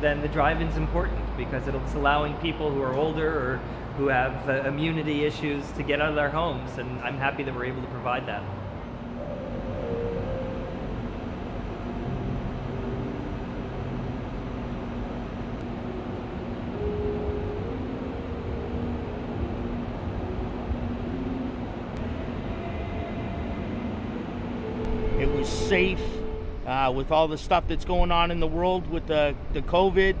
then the drive-in's important because it's allowing people who are older or who have uh, immunity issues to get out of their homes, and I'm happy that we're able to provide that. It was safe uh, with all the stuff that's going on in the world with the, the COVID.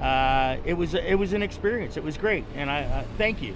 Uh, it was it was an experience. It was great, and I uh, thank you.